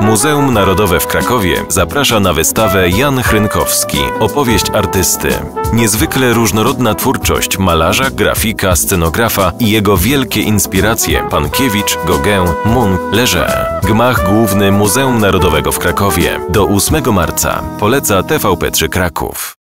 Muzeum Narodowe w Krakowie zaprasza na wystawę Jan Chrynkowski Opowieść artysty. Niezwykle różnorodna twórczość malarza, grafika, scenografa i jego wielkie inspiracje Pankiewicz, Gauguin, Munch, Leger. Gmach główny Muzeum Narodowego w Krakowie. Do 8 marca. Poleca TVP3 Kraków.